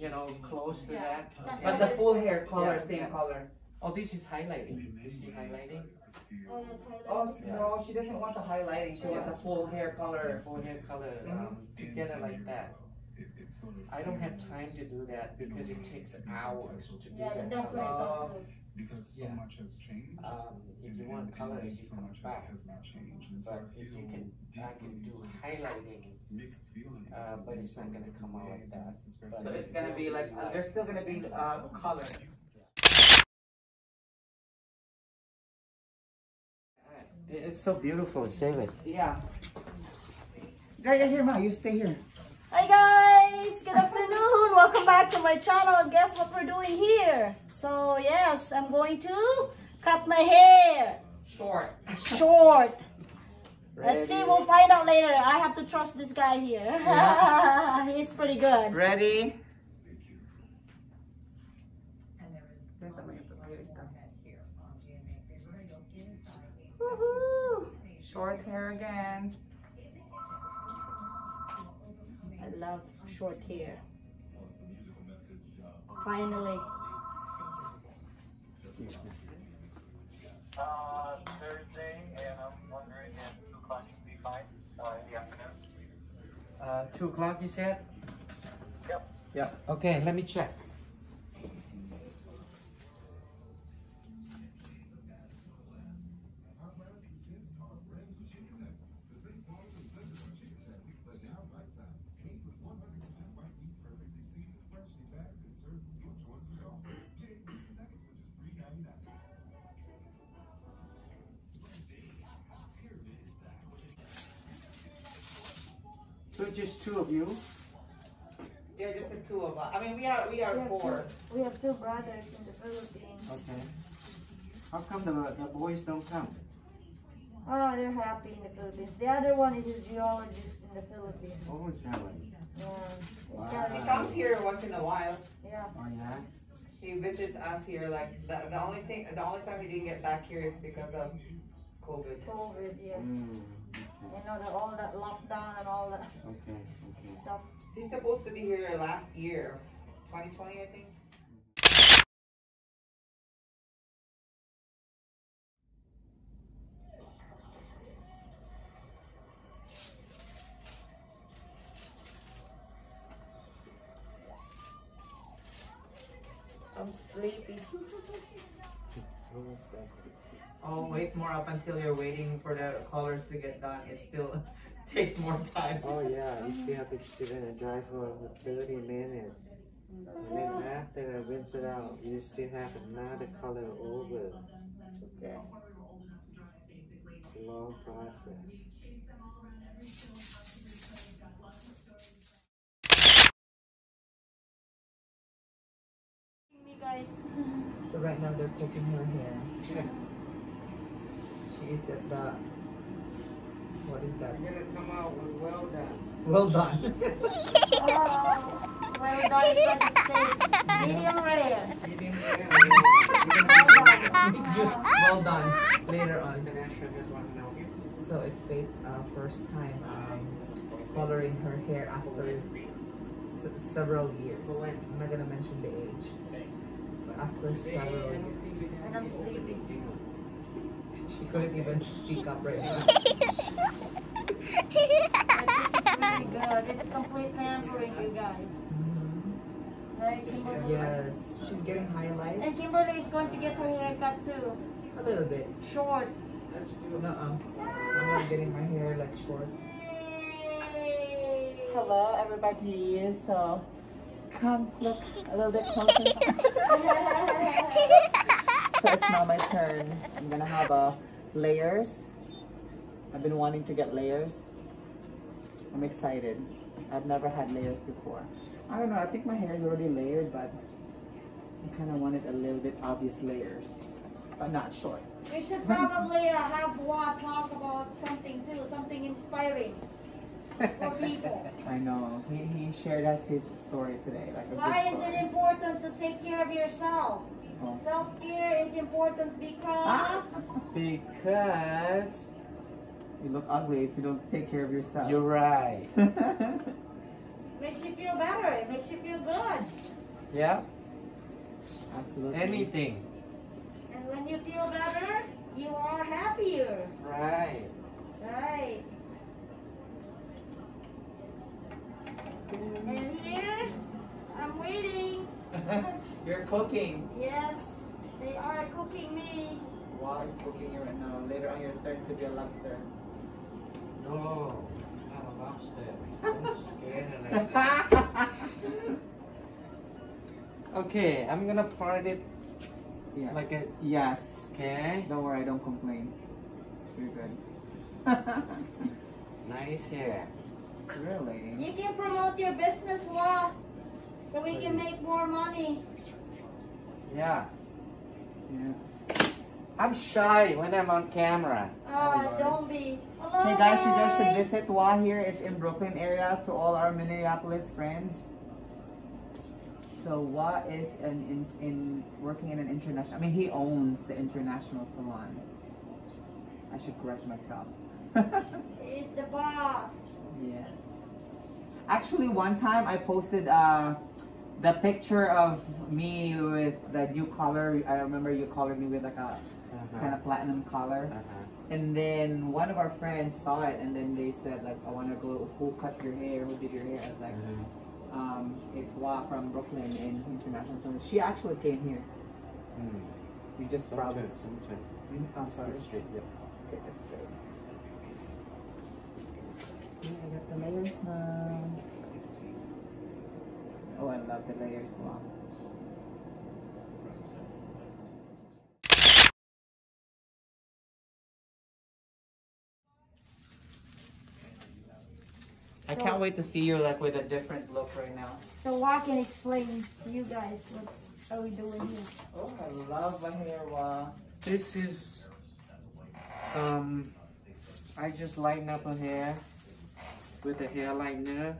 you know, close to Yeah. that. But But the full hair color, Yeah, same yeah. color. Oh, this is highlighting. You see highlighting? Oh, that's Oh, highlighted. no, she doesn't want the highlighting. She wants the full hair color. Full hair color Mhm. um, together like that. I don't have time to do that because it takes hours to do Yeah, that. that's what I thought too. Because so Yeah. much has changed. Um, if you want and- colors, you so much back. has not changed. And so But I if you can, I can do highlighting, mixed feelings. uh, but it's not gonna come out like that. and this is very- But So it's gonna be like, uh, there's still gonna be uh, color. It's so beautiful. Save it. Yeah. Right here, Ma. You stay here. Hi guys, good afternoon. Welcome back to my channel. Guess what we're doing here? So yes, I'm going to cut my hair Short. short. Let's see, we'll find out later. I have to trust this guy here. He's pretty good. Ready? There's something at the very stuff. Woohoo! Short hair again. I love short hair. Finally. Excuse me. Uh, Thursday, and I'm wondering if 2 o'clock would be fine, uh, in the afternoon. Uh, two o'clock. You said. Yep. Yeah. Okay. Let me check. So just two of you. Yeah, just the two of us. I mean, we are we are We four. two- We have two brothers in the Philippines. Okay. How come the the boys don't come? Oh, they're happy in the Philippines. The other one is a geologist in the Philippines. Oh, is that one? Yeah. Wow. He comes here once in a while. Yeah. Oh yeah. He visits us here. Like the, the only thing, the only time he didn't get back here is because of COVID. COVID, yes. Mm, You know, the, all that lockdown and all that okay. Okay. Okay. stuff. He's supposed to be here last year, 2020, I think. I'm sleepy. Oh, wait more up until you're waiting for the colors to get done. It still takes more time. Oh yeah, you still have to sit in and dry for 30 minutes. And then after I rinse it out, you still have another color over. Okay. It's a long process. Guys. So right now they're cooking her hair. She is at the. What is that? You're gonna come out with well done. Well done. Oh, well done, is such a steak. Medium rare. Medium well done. Later on. International just want to know you. So it's Faith's uh, first time um, coloring her hair after several years. I'm not gonna mention the age. But after several years. And I'm sleepy. She couldn't even speak up right now. But this is really good. It's complete pampering, you guys. Mm-hmm. Right, Kimberly? Yes, she's getting highlights And Kimberly is going to get her hair cut too. a little bit. Short. Let's do Nuh-uh. I'm not getting my hair like short. Yay. Hello, everybody. So, come look a little bit closer. so it's now my turn. I'm gonna have a layers. I've been wanting to get layers. I'm excited. I've never had layers before. I don't know. I think my hair is already layered, but I kind of wanted a little bit obvious layers, but not short. We should probably uh, have Wa talk about something too, something inspiring for people. I know. He, he shared us his story today. Like Why is it important to take care of yourself? Oh. Self-care is important because Because You look ugly if you don't take care of yourself. you're right. makes you feel better. It makes you feel good. Yeah, Absolutely. anything. And when you feel better, you are happier. Right. Right. And here, I'm waiting. You're cooking. Yes, they are cooking me. Wa, is cooking you right now. Later on, your turn to be a lobster. No, not a lobster. I'm scared of that. Okay, I'm gonna part it yeah. like a. yes. Okay. Don't worry, I don't complain. You're good. Nice hair. really? You can promote your business more so we can make more money. Yeah. Yeah. I'm shy when I'm on camera. Ah, Lord. don't be. Hello, Hey guys, you guys should visit Wa here. It's in Brooklyn area to all our Minneapolis friends. So Wa is an in, in working in an international. I mean, he owns the international salon. I should correct myself. He's the boss. yes. Actually, one time I posted uh, the picture of me with the new color. I remember you colored me with like a Uh-huh. kind of platinum color. Uh-huh. And then one of our friends saw it, and then they said like, "I want to go. Who cut your hair? Who did your hair?" I was like, Mhm. um, "It's Wa from Brooklyn in International." So she actually came here. Mm. We just Some probably. turn, some turn. Mm, I'm sorry. Straight, yeah. Okay, good. See, I got the layers now. Oh, I love the layers. Wow. I can't wait to see you like with a different look right now. So I can explain to you guys what are we doing here. Oh, I love my hair. Wow. This is, um, I just lighten up her hair with a hair lightener.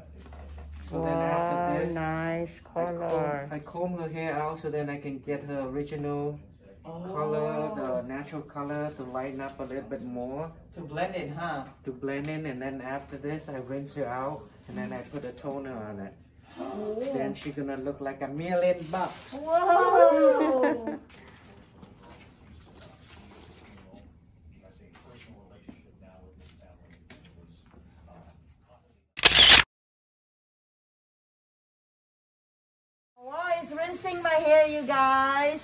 So then after this, nice I comb, I comb her hair out so then I can get her original color, the oh. natural color to lighten up a little bit more To blend in, huh? to blend in and then after this I rinse her out and then I put a toner on it. Then she's gonna look like a million bucks. Whoa! my hair, you guys?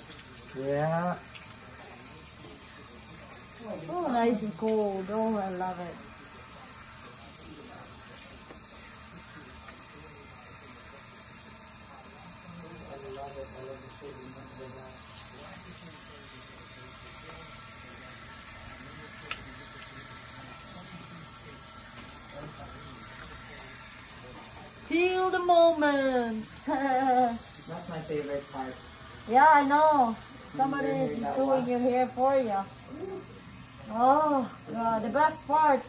Yeah. Oh, nice and cold. Oh, I love it. Feel the moment. yeah, That's my favorite part. Yeah, I know. Somebody is doing your hair for you. Oh, God, the best part.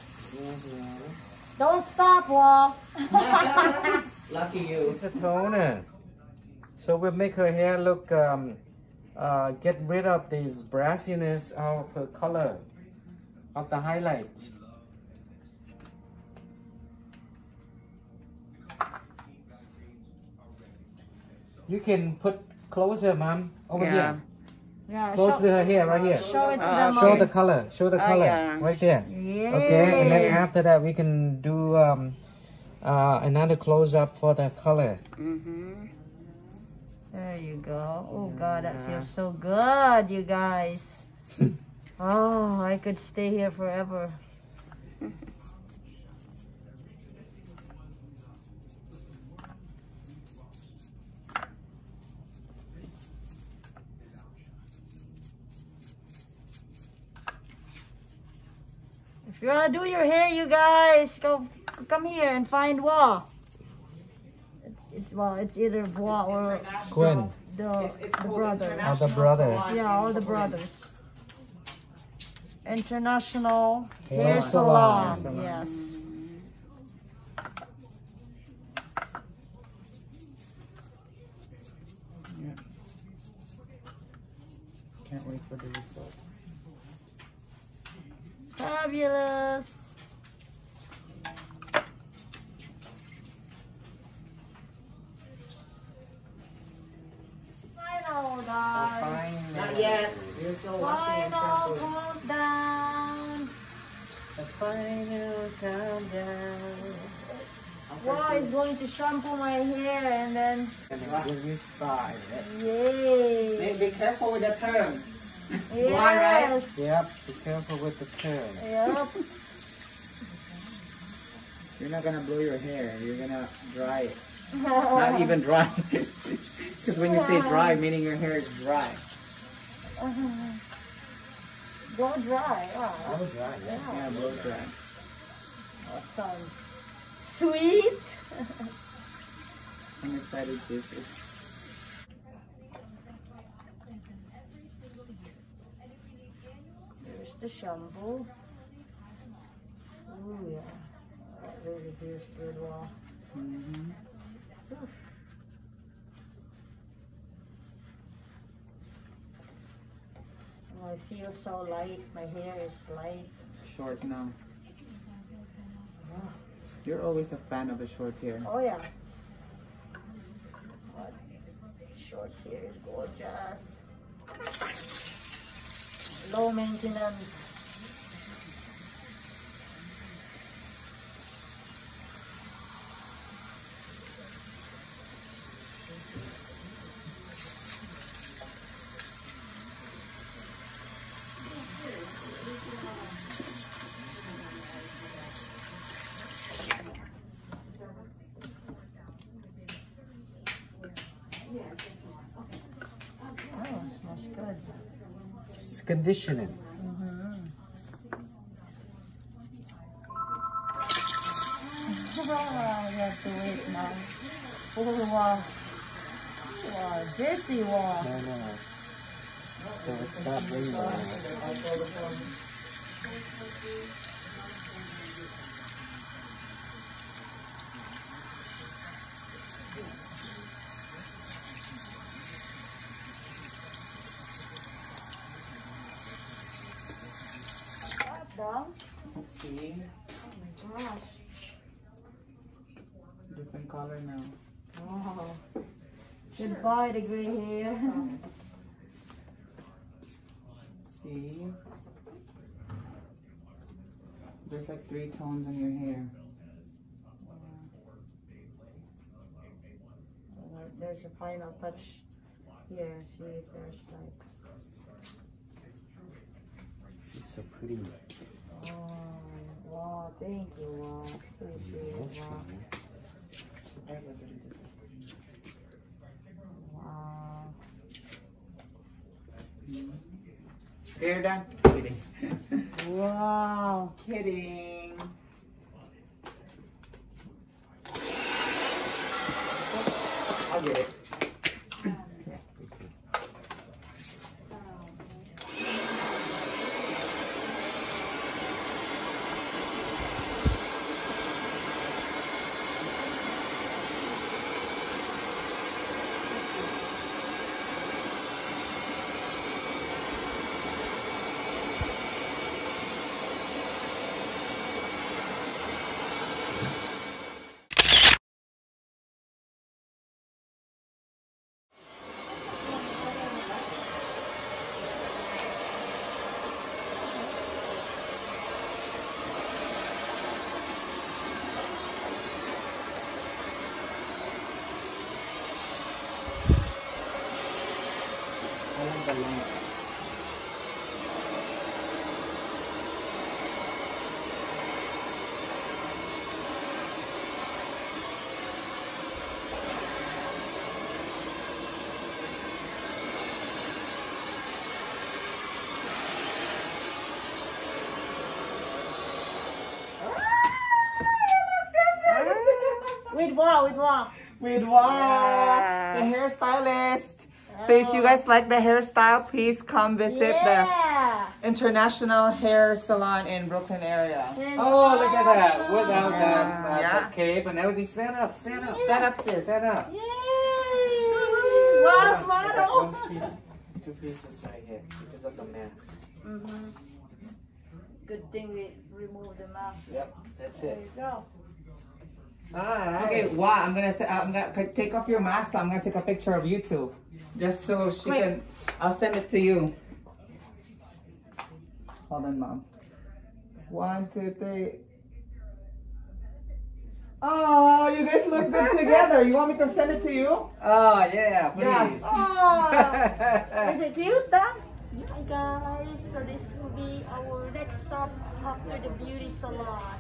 Don't stop, Wa. Lucky you. It's a toner. So we'll make her hair look, um, uh, get rid of this brassiness of her color, of the highlights. You can put closer, mom, over here. Yeah, Close show, to her hair, right here. show it to Uh, them. Show the color. Show the Oh, color yeah. right there. Yeah. Okay, and then after that we can do um, uh, another close up for the color. Mm-hmm. There you go. Oh God, that feels so good, you guys. oh, I could stay here forever. If you wanna do your hair, you guys, go come here and find Wa. It's, it's well, it's either Wa or Gwen. the It's- it's the brother. International Oh, the brother. Yeah, all the brothers. International Hair Hair salon. Salon. Yes. Can't wait for the result. Fabulous. guys. Oh, Fine. Not yet. You're still Final countdown. The final countdown. Wa, is going to shampoo my hair and then And when we start. yay. Be careful with the term. Yes. Yep, be careful with the turn. Yep. You're not gonna blow your hair. You're gonna dry it. Not even dry. Because when you say dry, meaning your hair is dry. Mm-hmm. Go dry. Wow. Oh, right, yeah. Yeah, blow dry. Awesome. Sweet. I'm excited to see. There's the shampoo. Oh yeah. That really feels good. Wow. hmm Oh, I feel so light. My hair is light. Short now. You're always a fan of the short hair. Oh yeah. Short hair is gorgeous. Low maintenance. Conditioning. I have to wait now. Oh, wow. Wow, wow. No, no. Stop. What down? See? Oh my gosh. Different color now. Wow. Goodbye, the gray hair. See? There's like three tones on your hair. There's a final touch here. See if there's like. She's so pretty. Wow, thank you, wow. Appreciate it, wow. Wow. Hair done? Kidding. Wow. Kidding. I'll get it. I like the light. With wow, with wow. With what? The hairstylist. So if you guys like the hairstyle, please come visit Yeah. the International Hair Salon in Brooklyn area. It's Oh, look at that. awesome. Without that uh, Yeah. the cape and everything. Stand up, stand up. Stand up, sis. Stand up. Yay! Wow, Got smile. one piece, two pieces right here because of the mask. Mhm. Good thing we removed the mask. Yep, that's There it. you go. Alright. Okay, wow. I'm gonna say I'm gonna take off your mask. I'm gonna take a picture of you two, just so she Quick. can. I'll send it to you. Hold on, mom. One, two, three. Oh, you guys look good together. You want me to send it to you? Oh, yeah, Yeah. please. Oh, is it cute, huh? Hi guys, so this will be our next stop after the beauty salon.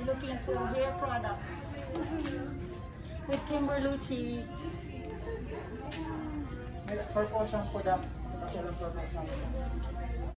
Looking for hair products with Kimberlucci's. Purple shampoo daw. Purple shampoo.